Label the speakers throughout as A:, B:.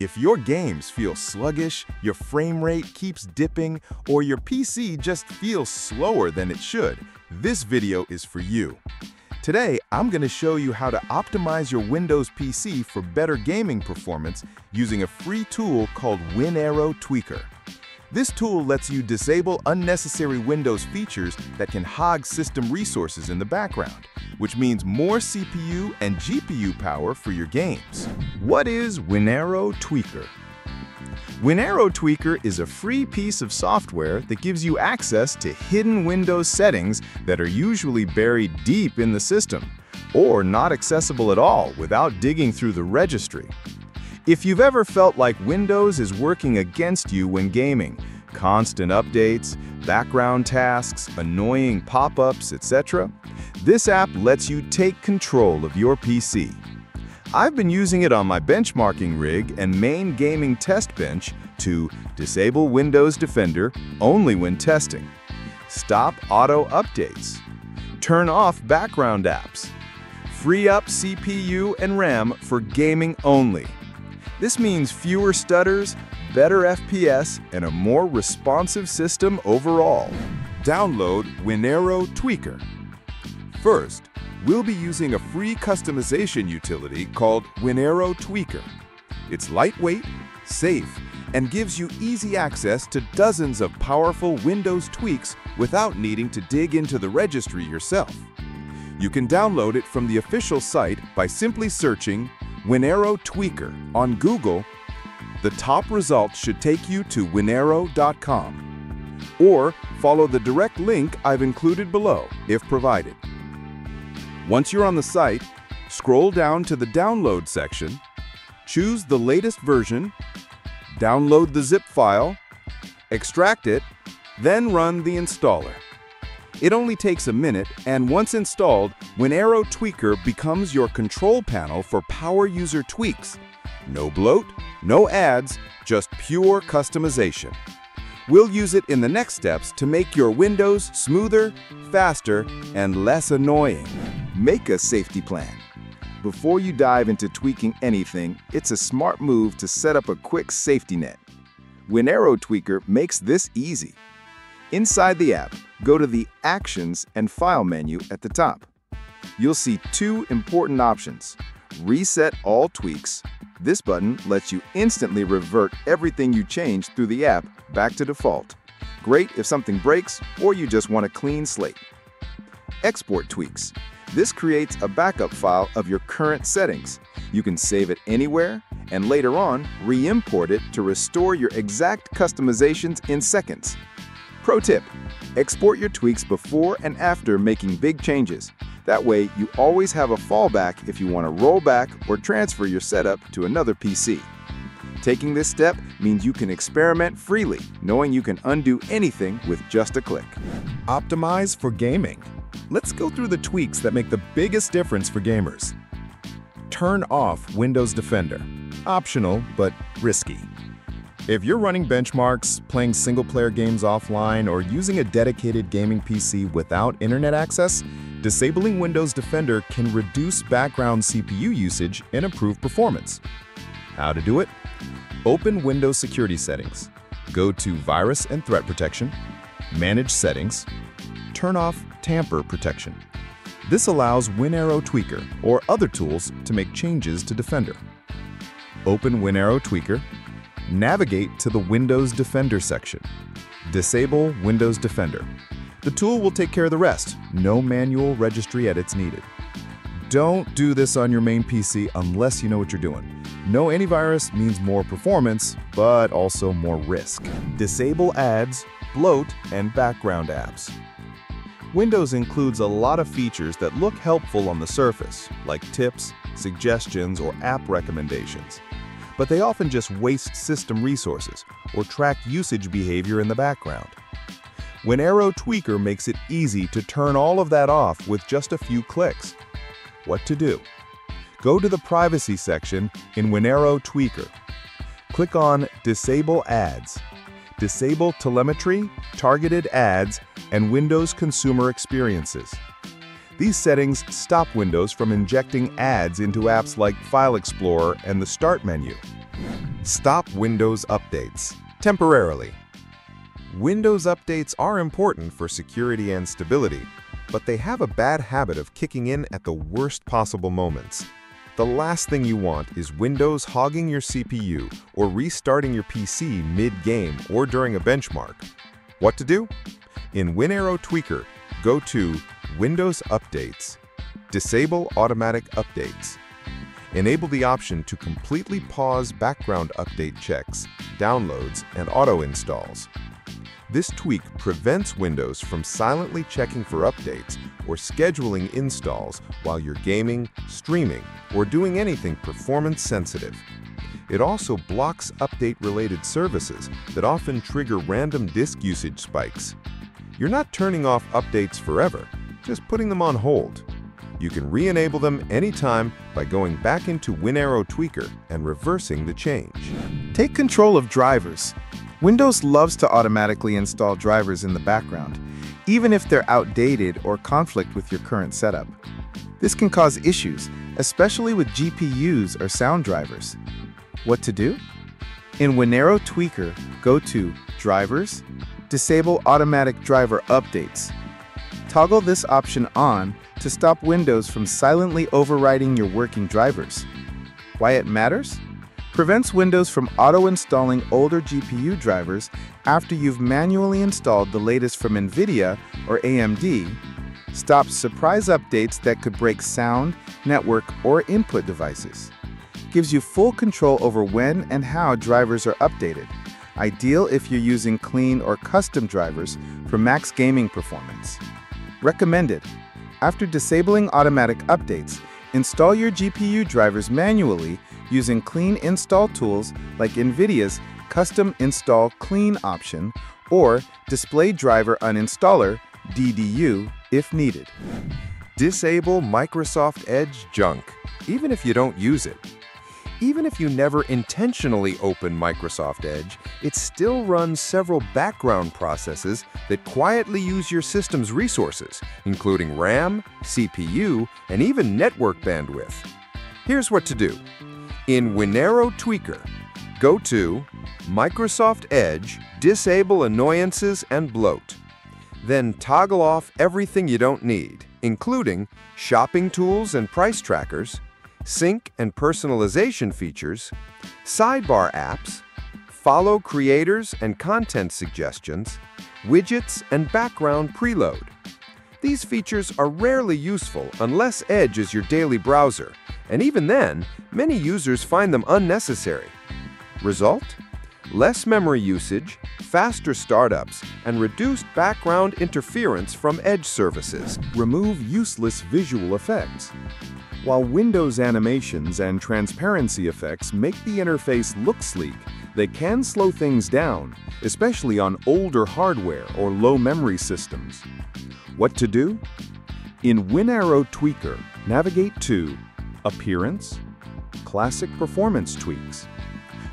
A: If your games feel sluggish, your frame rate keeps dipping, or your PC just feels slower than it should, this video is for you. Today, I'm going to show you how to optimize your Windows PC for better gaming performance using a free tool called Winaero Tweaker. This tool lets you disable unnecessary Windows features that can hog system resources in the background which means more CPU and GPU power for your games. What is Winaero Tweaker? Winaero Tweaker is a free piece of software that gives you access to hidden Windows settings that are usually buried deep in the system, or not accessible at all without digging through the registry. If you've ever felt like Windows is working against you when gaming, constant updates, background tasks, annoying pop-ups, etc., this app lets you take control of your PC. I've been using it on my benchmarking rig and main gaming test bench to disable Windows Defender only when testing, stop auto updates, turn off background apps, free up CPU and RAM for gaming only. This means fewer stutters, better FPS, and a more responsive system overall. Download Winaero Tweaker. First, we'll be using a free customization utility called Winaero Tweaker. It's lightweight, safe, and gives you easy access to dozens of powerful Windows tweaks without needing to dig into the registry yourself. You can download it from the official site by simply searching Winaero Tweaker on Google. The top results should take you to winaero.com Or follow the direct link I've included below, if provided. Once you're on the site, scroll down to the Download section, choose the latest version, download the zip file, extract it, then run the installer. It only takes a minute, and once installed, Winaero Tweaker becomes your control panel for power user tweaks. No bloat, no ads, just pure customization. We'll use it in the next steps to make your Windows smoother, faster, and less annoying. Make a safety plan. Before you dive into tweaking anything, it's a smart move to set up a quick safety net. Winaero Tweaker makes this easy. Inside the app, go to the Actions and File menu at the top. You'll see two important options. Reset all tweaks. This button lets you instantly revert everything you changed through the app back to default. Great if something breaks or you just want a clean slate. Export tweaks. This creates a backup file of your current settings. You can save it anywhere and later on re-import it to restore your exact customizations in seconds. Pro tip, export your tweaks before and after making big changes. That way, you always have a fallback if you want to roll back or transfer your setup to another PC. Taking this step means you can experiment freely, knowing you can undo anything with just a click. Optimize for gaming. Let's go through the tweaks that make the biggest difference for gamers. Turn off Windows Defender. Optional, but risky. If you're running benchmarks, playing single-player games offline, or using a dedicated gaming PC without internet access, disabling Windows Defender can reduce background CPU usage and improve performance. How to do it? Open Windows Security Settings. Go to Virus and Threat Protection, Manage Settings, turn off tamper protection. This allows Winaero Tweaker or other tools to make changes to Defender. Open Winaero Tweaker, navigate to the Windows Defender section. Disable Windows Defender. The tool will take care of the rest, no manual registry edits needed. Don't do this on your main PC unless you know what you're doing. No antivirus means more performance, but also more risk. Disable ads, bloat, and background apps. Windows includes a lot of features that look helpful on the surface, like tips, suggestions, or app recommendations. But they often just waste system resources or track usage behavior in the background. Winaero Tweaker makes it easy to turn all of that off with just a few clicks. What to do? Go to the Privacy section in Winaero Tweaker. Click on Disable Ads. Disable telemetry, targeted ads, and Windows consumer experiences. These settings stop Windows from injecting ads into apps like File Explorer and the Start menu.
B: Stop Windows updates, temporarily. Windows updates are important for security and stability, but they have a bad habit of kicking in at the worst possible moments. The last thing you want is Windows hogging your CPU or restarting your PC mid-game or during a benchmark. What to do? In Winaero Tweaker, go to Windows Updates, Disable Automatic Updates. Enable the option to completely pause background update checks, downloads, and auto-installs. This tweak prevents Windows from silently checking for updates or scheduling installs while you're gaming, streaming, or doing anything performance-sensitive. It also blocks update-related services that often trigger random disk usage spikes. You're not turning off updates forever, just putting them on hold. You can re-enable them anytime by going back into Winaero Tweaker and reversing the change.
A: Take control of drivers. Windows loves to automatically install drivers in the background, even if they're outdated or conflict with your current setup. This can cause issues, especially with GPUs or sound drivers. What to do? In Winaero Tweaker, go to Drivers, Disable Automatic Driver Updates. Toggle this option on to stop Windows from silently overriding your working drivers. Why it matters? prevents Windows from auto-installing older GPU drivers after you've manually installed the latest from NVIDIA or AMD, stops surprise updates that could break sound, network, or input devices, gives you full control over when and how drivers are updated, ideal if you're using clean or custom drivers for max gaming performance. Recommended. After disabling automatic updates, install your GPU drivers manually using clean install tools like NVIDIA's Custom Install Clean option or Display Driver Uninstaller DDU if needed.
B: Disable Microsoft Edge junk, even if you don't use it. Even if you never intentionally open Microsoft Edge, it still runs several background processes that quietly use your system's resources, including RAM, CPU, and even network bandwidth. Here's what to do. In Winaero Tweaker, go to Microsoft Edge, Disable Annoyances and Bloat. Then toggle off everything you don't need, including shopping tools and price trackers, sync and personalization features, sidebar apps, follow creators and content suggestions, widgets, and background preload. These features are rarely useful unless Edge is your daily browser, and even then, many users find them unnecessary. Result? Less memory usage, faster startups, and reduced background interference from Edge services.
A: Remove useless visual effects. While Windows animations and transparency effects make the interface look sleek, they can slow things down, especially on older hardware or low memory systems. What to do? In Winaero Tweaker, navigate to Appearance, Classic Performance Tweaks.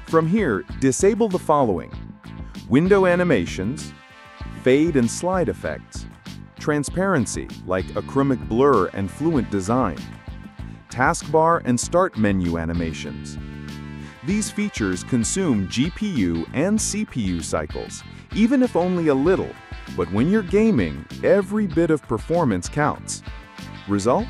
A: From here, disable the following. Window animations, fade and slide effects, transparency like acrylic blur and fluent design, taskbar and start menu animations. These features consume GPU and CPU cycles, even if only a little, but when you're gaming, every bit of performance counts. Result?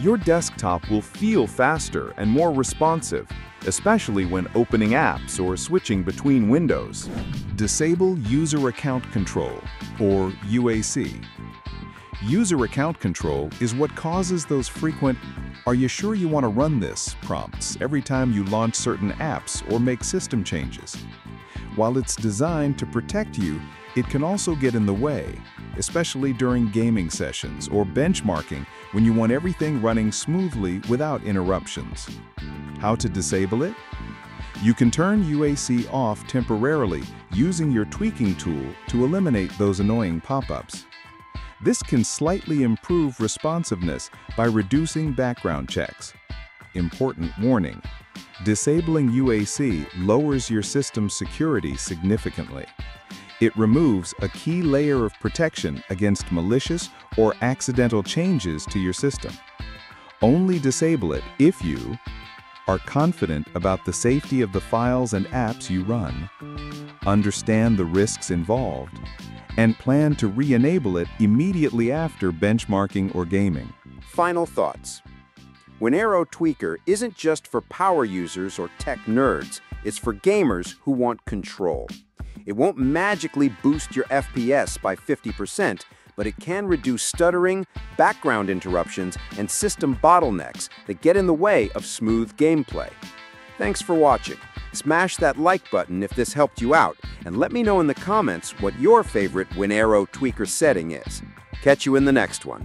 A: your desktop will feel faster and more responsive, especially when opening apps or switching between windows. Disable User Account Control, or UAC. User Account Control is what causes those frequent, are you sure you want to run this prompts every time you launch certain apps or make system changes. While it's designed to protect you, it can also get in the way, especially during gaming sessions or benchmarking when you want everything running smoothly without interruptions. How to disable it? You can turn UAC off temporarily using your tweaking tool to eliminate those annoying pop-ups. This can slightly improve responsiveness by reducing background checks. Important warning, disabling UAC lowers your system's security significantly. It removes a key layer of protection against malicious or accidental changes to your system. Only disable it if you are confident about the safety of the files and apps you run, understand the risks involved, and plan to re-enable it immediately after benchmarking or gaming.
C: Final thoughts. Winaero Tweaker isn't just for power users or tech nerds, it's for gamers who want control. It won't magically boost your FPS by 50%, but it can reduce stuttering, background interruptions, and system bottlenecks that get in the way of smooth gameplay. Thanks for watching. Smash that like button if this helped you out, and let me know in the comments what your favorite Winaero Tweaker setting is. Catch you in the next one.